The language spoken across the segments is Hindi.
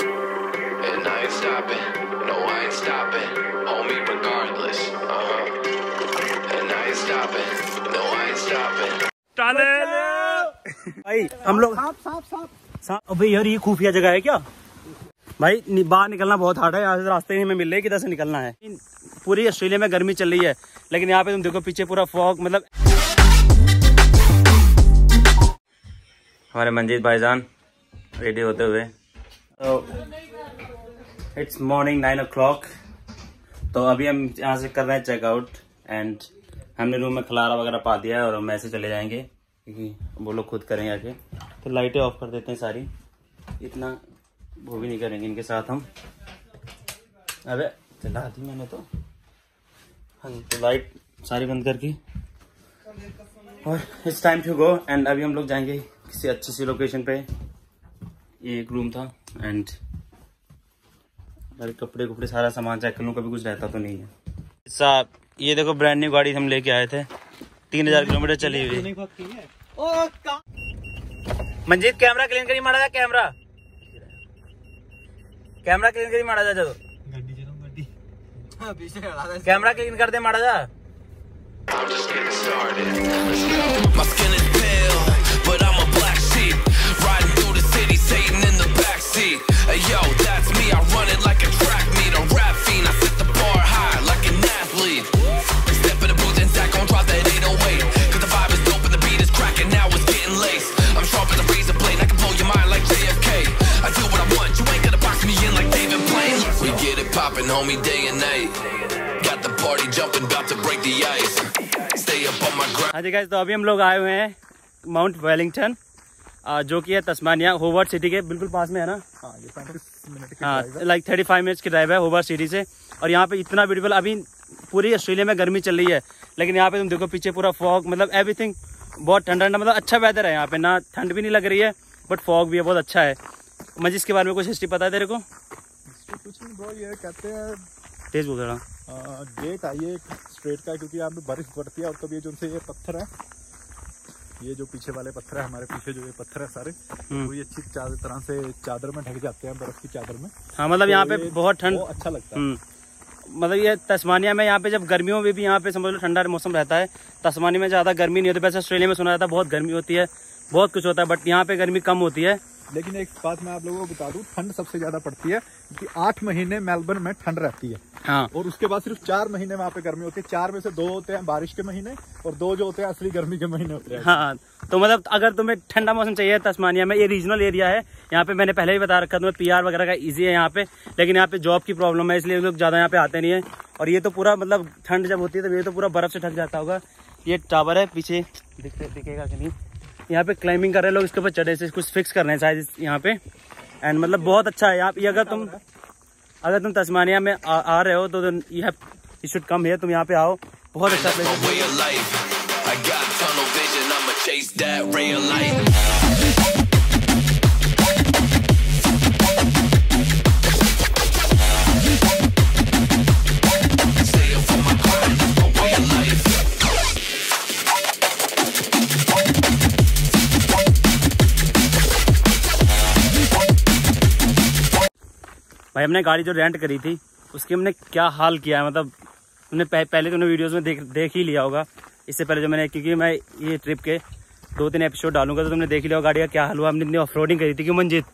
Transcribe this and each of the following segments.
And I ain't stopping. No, I ain't stopping. Homie, regardless. Uh huh. And I ain't stopping. No, I ain't stopping. भाई हम लोग सांप अबे यार ये खुफिया जगह है क्या भाई नि- बाहर निकलना बहुत हार्ड है यहाँ से रास्ते नहीं हमें मिल रहे किधर से निकलना है पूरी ऑस्ट्रेलिया में गर्मी चल रही है लेकिन यहाँ पे तुम देखो पीछे पूरा फॉग मतलब हमारे मंजीत भाईजान रेडी होते हुए it's morning nine o'clock तो अभी हम यहाँ से कर रहे हैं चेकआउट एंड हमने रूम में खलारा वगैरह पा दिया है और हम ऐसे चले जाएँगे क्योंकि वो लोग खुद करेंगे आके। तो लाइटें ऑफ़ कर देते हैं सारी। इतना वो भी नहीं करेंगे इनके साथ हम। अबे, चला दी मैंने तो। हाँ तो लाइट सारी बंद करके। और it's time to go and अभी हम लोग जाएँगे किसी अच्छी सी लोकेशन पे। ये एक रूम था एंड कपड़े कपड़े सारा सामान चेक कर लूँ कभी कुछ रहता तो नहीं है। साहब ये देखो ब्रांड न्यू गाड़ी हम लेके आए थे। तीन हज़ार किलोमीटर चली हुई। मंजीत कैमरा क्लीन करी माड़ा जा कैमरा कैमरा क्लीन करी माड़ा जा चलो। कैमरा क्लीन कर दे माड़ा जा। the city, Satan in the backseat. Hey yo, that's me. I run it like a track meet, a rap fiend. I set the bar high like an athlete. Step in the booth and Zach gon' drop that 808. Cause the vibe is dope and the beat is cracking. Now it's getting laced. I'm sharp as a razor blade. I can blow your mind like JFK. I do what I want. You ain't gonna box me in like David Blaine. We get it poppin', homie, day and night. Got the party jumping, about to break the ice. Stay up on my grind. हाँ जी guys, तो अभी हम लोग आए हुए हैं माउंट वेलिंगटन आ, जो कि है तस्मानिया होवर्ड सिटी के बिल्कुल पास में है ना? हाँ लाइक थर्टी फाइव मिनट्स की ड्राइव है। होवर्ड सिटी से। और यहाँ पे इतना ब्यूटीफुल अभी पूरी ऑस्ट्रेलिया में गर्मी चल रही है। लेकिन यहाँ पे तुम देखो पीछे पूरा फॉग मतलब एवरीथिंग बहुत ठंडा ठंडा मतलब अच्छा वेदर है यहाँ पे। ना ठंड भी नहीं लग रही है बट फॉग भी है बहुत अच्छा है। मुझे इसके बारे में कुछ हिस्ट्री पता है तेरे को? कुछ नहीं ब्रो ये कहते हैं तेज बोल रहा गेट आई है स्ट्रेट का क्योंकि यहाँ पे बारिश पड़ती है और तब ये जो से ये पत्थर है। ये जो पीछे वाले पत्थर है हमारे पीछे जो ये पत्थर है सारे वो ये अच्छी तरह से चादर में ढक जाते हैं बर्फ़ की चादर में। हाँ मतलब यहाँ पे तो बहुत ठंड अच्छा लगता है। हम्म। मतलब ये तस्मानिया में यहाँ पे जब गर्मियों में भी यहाँ पे समझ लो ठंडा मौसम रहता है तस्मानिया में ज़्यादा गर्मी नहीं होती। वैसे ऑस्ट्रेलिया में सुना जाता है बहुत गर्मी होती है बहुत कुछ होता है बट यहाँ पे गर्मी कम होती है। लेकिन एक बात मैं आप लोगों को बता दूँ ठंड सबसे ज़्यादा पड़ती है क्योंकि आठ महीने मेलबर्न में ठंड रहती है। हाँ। और उसके बाद सिर्फ़ चार महीने वहाँ पे गर्मी होती है। चार में से दो होते हैं बारिश के महीने और दो जो होते हैं असली गर्मी के महीने होते हैं। हाँ तो मतलब अगर तुम्हें ठंडा मौसम चाहिए तस्मानिया में ये रीजनल एरिया है। यहाँ पे मैंने पहले भी बता रखा तुम्हें पीआर वगैरह का इजी है यहाँ पे लेकिन यहाँ पे जॉब की प्रॉब्लम है इसलिए लोग ज़्यादा यहाँ पे आते नहीं है। और ये तो पूरा मतलब ठंड जब होती है तो ये तो पूरा बर्फ़ से ढक जाता होगा। ये टावर है पीछे दिख दिखेगा कि नहीं? यहाँ पे क्लाइंबिंग कर रहे हैं लोग इसके ऊपर चढ़े से कुछ फिक्स कर रहे हैं शायद यहाँ पे। एंड मतलब बहुत अच्छा है। यहाँ पे अगर तुम अगर तुम तस्मानिया में आ, आ रहे हो तो यू शुड कम है तुम यहाँ पे आओ। बहुत अच्छा प्लेस हमने गाड़ी जो रेंट करी थी उसकी हमने क्या हाल किया है? मतलब हमने पह, पहले तो हमने वीडियोस में देख देख ही लिया होगा। इससे पहले जो मैंने क्योंकि मैं ये ट्रिप के दो तीन एपिसोड डालूँगा तो तुमने देख लिया होगा गाड़ी का क्या हाल हुआ। हमने इतनी ऑफ़ करी थी कि मंजित।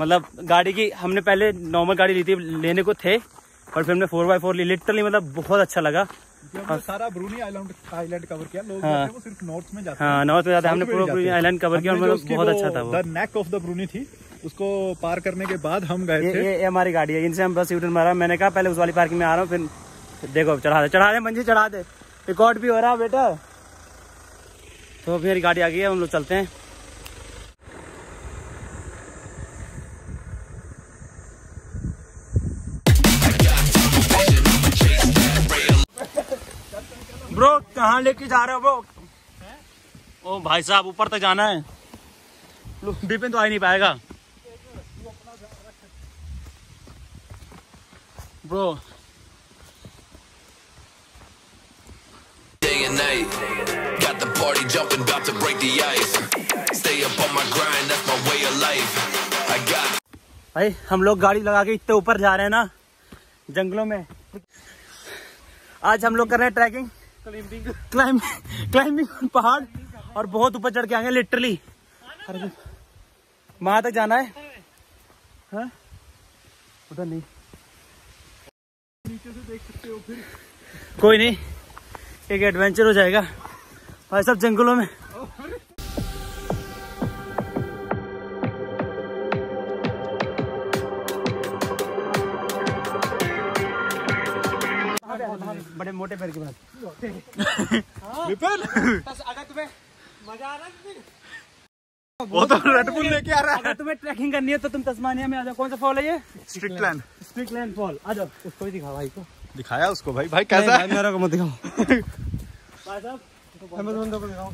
मतलब गाड़ी की हमने पहले नॉर्मल गाड़ी ली थी लेने को थे और फिर हमने फोर बाई फोर ली। लिटरली मतलब बहुत अच्छा लगा। क्योंकि सारा ब्रूनी आइलैंड आइलैंड कवर किया लोग हाँ। वो सिर्फ़ नॉर्थ में जाते हैं हाँ। नॉर्थ में जाते हैं। हमने पूरा जाते। आइलैंड कवर किया और मतलब बहुत अच्छा था वो। The neck of the Bruny थी उसको पार करने के बाद हम गए ये, थे। ये, ये हमारी गाड़ी है। इनसे हम बस यूटर्न मारा मैंने कहा पहले उस वाली पार्किंग में आ रहा हूँ फिर फिर देखो चढ़ा दे चढ़ा दे मंजी चढ़ा दे। रिकॉर्ड भी हो रहा है बेटा। तो मेरी गाड़ी आ गई है हम लोग चलते हैं। ब्रो कहाँ लेके जा रहे हो ब्रो? ओ भाई साहब ऊपर तक जाना है। बिपिन तो आ ही नहीं पाएगा। Bro Day and night. Got the party jumping, about to break the ice. Stay up on my grind, that's my way of life. I got भाई हम लोग गाड़ी लगा के इतने ऊपर जा रहे हैं ना जंगलों में आज हम लोग कर रहे हैं ट्रैकिंग क्लाइंबिंग क्लाइंबिंग क्लाइंबिंग पहाड़ और बहुत ऊपर चढ़ के आएँगे लिटरली वहाँ तक जाना है हाँ? उधर नहीं कोई नहीं एक एडवेंचर हो जाएगा। भाई सब जंगलों में। बड़े मोटे पैर के बाद विपिन! अगर तुम्हें मज़ा आ रहा है वो तो रेड बुल लेके आ रहा अगर तुम्हें ट्रैकिंग करनी है तो तुम तस्मानिया में आ जाओ। कौन सा फॉल है ये? है strict land strict land fall आ जाओ। उसको ही दिखा भाई को। दिखाया उसको भाई। भाई कैसा है? मेरा को मत दिखाओ। भाई साहब को दिखाओ।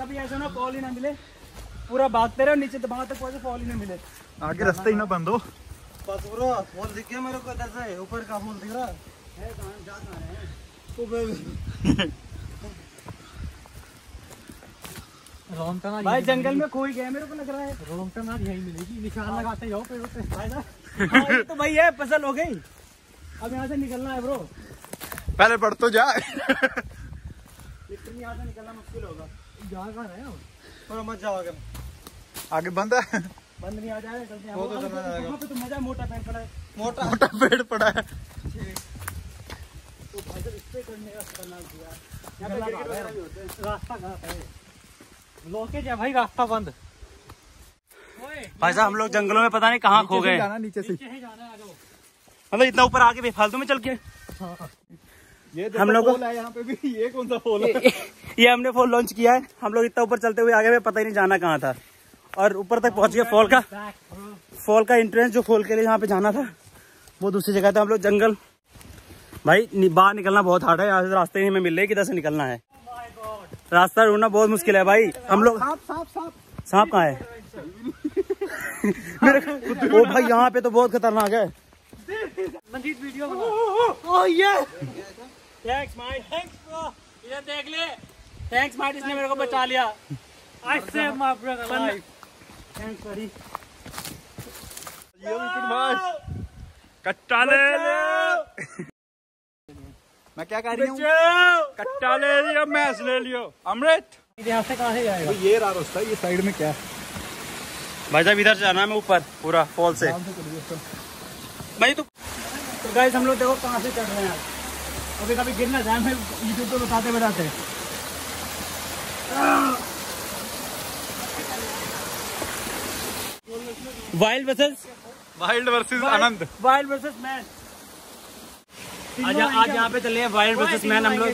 कभी ऐसा ना फॉल ही ना मिले। पूरा भागते रहो नीचे तो वहाँ तक पहुँचे फॉल ही ना मिले। आगे रास्ता ही ना बंद हो। बस ब्रो फॉल दिख गया मेरे को इधर से। ऊपर का फॉल दिख रहा है। है हैं भाई जंगल में कोई गया मेरे को लग रहा है। रोमटनाथ यही मिलेगी निशान लगाते जाओ पेड़ों पे भाई साहब हाँ, ये तो भाई है फ़सल हो गई। अब यहाँ से निकलना है ब्रो पहले बढ़ तो जा। इतनी यहाँ से निकलना मुश्किल होगा। जा कहाँ रहे हो? थोड़ा मत जाओ आगे। बंद है? बंद नहीं आ जाए चलते हैं वहाँ पे तो मज़ा मोटा पैंट पड़ा है। मोटा मोटा पेड़ पड़ा है। तो भाई इस पे करने का खतरनाक दिया हैं। रास्ता कहाँ है? लोकेज है भाई रास्ता बंद। भाई साहब हम लोग जंगलों में पता नहीं कहाँ खो गए। जाना नीचे से। यही जाना है आ जाओ मतलब इतना ऊपर आके भी फालतू में चल के। ये हम लोग यहाँ पे भी ये कौन सा फूल है? ये हमने फ़ोन लॉन्च किया है। हम लोग इतना ऊपर चलते हुए आगे में पता ही नहीं जाना कहाँ था। और ऊपर तक पहुँच गया फॉल का। फॉल का एंट्रेंस जो फॉल के लिए यहाँ पे जाना था वो दूसरी जगह था। हम लोग जंगल। भाई बाहर निकलना बहुत हार्ड है। यहाँ से रास्ते ही हमें मिल रही किधर से निकलना है। रास्ता ढूंढना बहुत मुश्किल है भाई। हम लोग सांप कहाँ है? मेरे ओ भाई यहाँ पे तो बहुत खतरनाक है। Manjeet video thanks mate thanks bro इधर देख ले। थैंक्स माइट इसने मेरे को बचा लिया। I save my brother life thanks sorry ये कट्टा ले ले मैं क्या कह रही हूँ? कट्टा ले लियो मैच ले लियो। अमृत। यहाँ से कहाँ से जाएगा? ये रहा रास्ता ये साइड में क्या है? भाई साहब इधर जाना है ऊपर पूरा फॉल से। भाई तो तो गाइस हम लोग देखो कहाँ से चढ़ रहे हैं अभी कभी गिर ना जाए मैं यूट्यूब पे बताते बताते। Wild versus wild versus Anand wild versus man आज आज यहाँ पे चले वाइल्ड वर्सेस मैन हम लोग।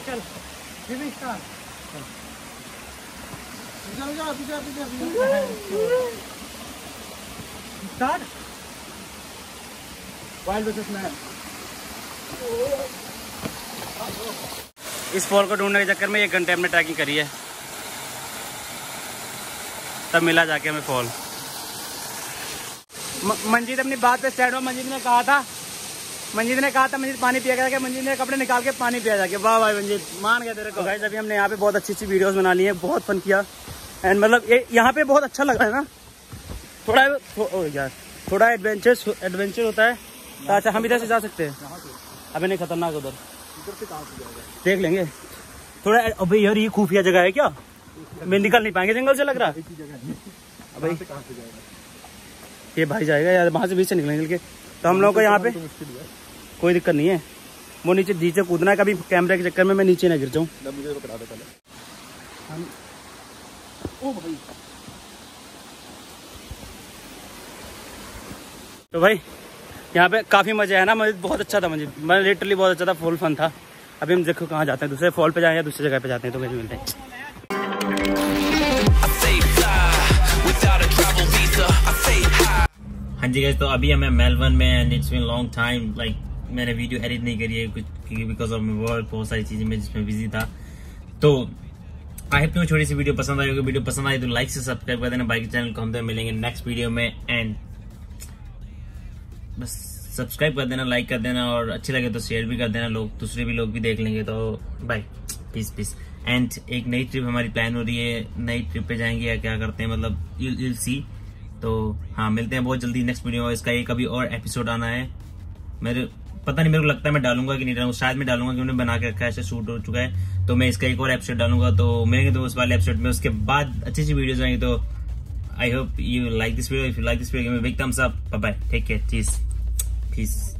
इस फॉल को ढूँढने के चक्कर में एक घंटे हमने ट्रैकिंग करी है। तब मिला जाके हमें फॉल मंजीत अपनी बात पे स्टैंड हुआ मंजीत ने कहा था मंजीत ने कहा था मंजीत पानी पिया जाके मंजीत ने कपड़े निकाल के पानी पिया जाके। वाह भाई मंजीत मान गया तेरे को। गाइस अभी हमने यहाँ पे बहुत अच्छी अच्छी वीडियोस बना ली है बहुत फन किया। एंड मतलब ये यहाँ पे बहुत अच्छा लग रहा है ना? थोड़ा थो, ओ यार थोड़ा एडवेंचर एडवेंचर होता है। तो अच्छा हम इधर से जा सकते हैं। अभी नहीं खतरनाक उधर। देख लेंगे। थोड़ा अभी यार ये खुफिया जगह है क्या? मैं निकल नहीं पाएँगे जंगल से लग रहा भाई। ये भाई जाएगा यार वहाँ से बीच से निकलेंगे तो हम लोग को यहाँ पे कोई दिक्कत नहीं है। वो नीचे नीचे कूदना है कभी कैमरे के चक्कर में मैं नीचे ना गिर जाऊँ। मुझे पकड़ा दे पहले। तो भाई यहाँ पे काफ़ी मज़ा आया ना मुझे बहुत अच्छा था मुझे। मैं लिटरली बहुत अच्छा था फुल फन था। अभी हम देखो कहाँ जाते हैं दूसरे फॉल पे जाए या दूसरी जगह पे जाते हैं तो कैसे मिलते हैं. हाँ जी guys, तो अभी हमें मेलबर्न में and it's been long time like मैंने वीडियो एडिट नहीं करी है कुछ, क्योंकि बिकॉज़ ऑफ़ माई वर्क बहुत सारी चीज़ें मैं जिसमें बिज़ी था। तो आई होप छोटी सी वीडियो पसंद आई होगी। वीडियो पसंद आई तो लाइक से सब्सक्राइब कर देना। बाकी चैनल को हम तो मिलेंगे नेक्स्ट वीडियो में। एंड बस सब्सक्राइब कर देना लाइक कर देना और अच्छे लगे तो शेयर भी कर देना। लोग, दूसरे भी लोग भी देख लेंगे तो बाय पीस पीस एंड एक नई ट्रिप हमारी प्लान हो रही है। नई ट्रिप पे जाएँगे या क्या करते हैं मतलब यू सी तो हाँ मिलते हैं बहुत जल्दी नेक्स्ट वीडियो में। इसका एक अभी और एपिसोड आना है। मेरे पता नहीं मेरे को लगता है मैं डालूँगा कि नहीं डालूँगा, शायद मैं डालूँगा क्योंकि बना के रखा है शूट हो चुका है। तो मैं इसका एक और एपिसोड डालूँगा तो मिलेंगे तो उस वाले एपिसोड में उसके बाद अच्छी अच्छी वीडियोज़ आएँगी तो I hope you like this video if you like this video big thumbs up bye take care cheese peace